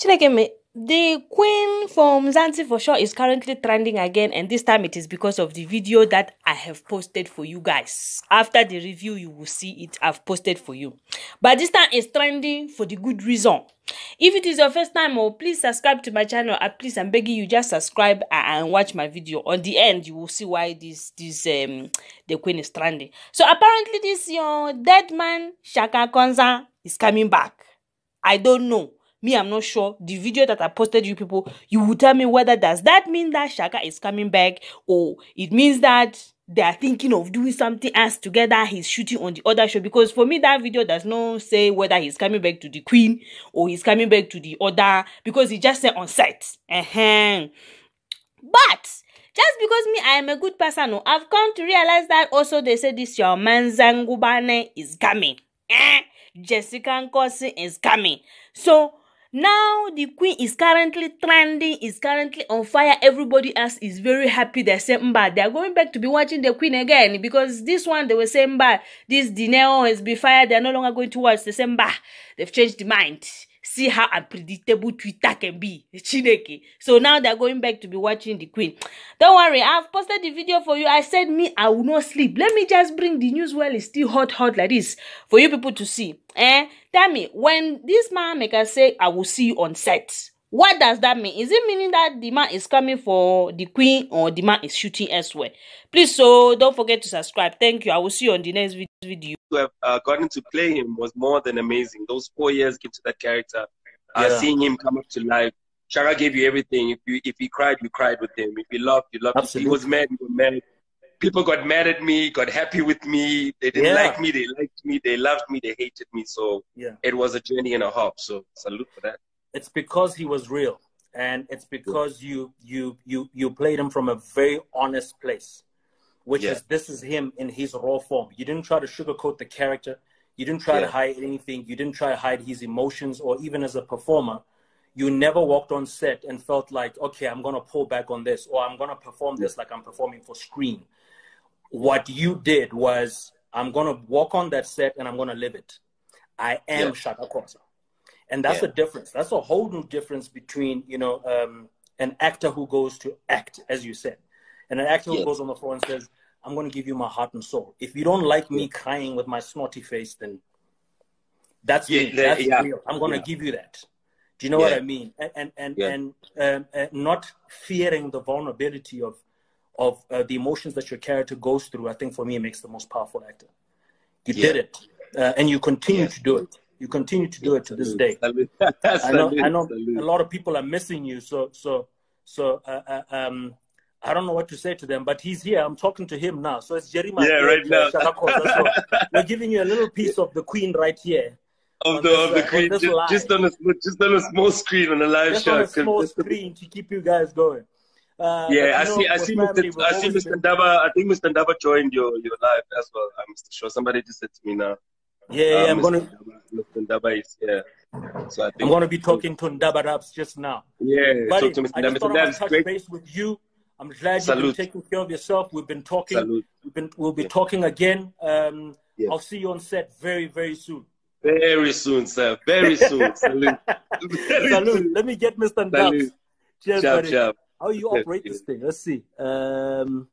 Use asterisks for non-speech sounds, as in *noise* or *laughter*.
Chineke, the queen from Zanzi for sure is currently trending again, and this time it is because of the video that I have posted for you guys. After the review, you will see it. I've posted for you. But this time it's trending for the good reason. If it is your first time, oh, please subscribe to my channel. Uh, please, I'm begging you, just subscribe and watch my video. On the end, you will see why this this um the queen is trending. So apparently, this your dead man Shaka Konza is coming back. I don't know me i'm not sure. The video that i posted you people you will tell me whether does that mean that shaka is coming back or it means that they are thinking of doing something else together. He's shooting on the other show. Because for me that video does not say whether he's coming back to the queen or he's coming back to the other because he just said on set. Uh-huh. but just because me i am a good person oh, i've come to realize that also they say this your man zangubane is coming. Eh? jessica nkosi is coming. So now the queen is currently trending, is currently on fire. Everybody else is very happy. They say, Mba, they are going back to be watching the queen again because this one they were saying, Mba, this Dineo has been fired. They are no longer going to watch. They say, Mba, they've changed the mind. See how unpredictable Twitter can be. Chineke. So now they're going back to be watching the Queen. Don't worry, I've posted the video for you. I said me, I will not sleep. Let me just bring the news while it's still hot, hot like this for you people to see. Eh? Tell me, when this man maker say, I will see you on set, what does that mean? Is it meaning that the man is coming for the queen or the man is shooting elsewhere? Please, so don't forget to subscribe. Thank you. I will see you on the next video. To have uh, gotten to play him was more than amazing. Those four years into that character, uh, yeah. seeing him come up to life. Shaka gave you everything. If you if he cried, you cried with him. If he loved, you loved. Absolutely. If he was mad, you were mad. People got mad at me, got happy with me. They didn't yeah. like me. They liked me. They loved me. They hated me. So yeah. it was a journey and a half. So salute for that it's because he was real and it's because you you you you played him from a very honest place which yeah. is this is him in his raw form. You didn't try to sugarcoat the character. You didn't try yeah. to hide anything. You didn't try to hide his emotions or even as a performer. You never walked on set and felt like okay i'm going to pull back on this or i'm going to perform this like i'm performing for screen. What you did was i'm going to walk on that set and i'm going to live it. I am yeah. shaka Khoza and that's yeah. a difference. That's a whole new difference between you know um, an actor who goes to act as you said. And an actor who goes on the floor and says i'm going to give you my heart and soul. If you don't like me crying with my snotty face then that's yeah, me. that's yeah. real. I'm going to give you that. Do you know what i mean? And and and, and um, uh, not fearing the vulnerability of of uh, the emotions that your character goes through i think for me it makes the most powerful actor. You did it uh, and you continue to do it you continue to do it to this day. *laughs* I know, I know a lot of people are missing you. So, so, so, uh, uh, um, I don't know what to say to them, but he's here. I'm talking to him now. So it's Jerry. Yeah, right now. so *laughs* we're giving you a little piece of the Queen right here. Of the this, of the uh, Queen, just, just, on a just on a small screen on a live just show. on a small screen to keep you guys going. Uh, yeah, I see. I see. Mr. I see. Mr. Ndaba. I think Mr. Ndaba joined your your live as well. I'm Mr. Sure. Somebody just said to me now. Yeah, yeah, I'm um, gonna. Ndaba is yeah. So I think I'm gonna be talking to Ndaba Raps just now. Yeah, Buddy, talk to Mr. I just thought I touch great. base with you. I'm glad Salute. you've been taking care of yourself. We've been talking. Salute. We've been we'll be yeah. talking again. Um, yeah. I'll see you on set very very soon. Very soon, sir. Very soon. *laughs* Salute. Very Salute. Soon. Let me get Mr. Ndaba. Cheers, chap, buddy. Chap. How you operate this thing? Let's see. Um,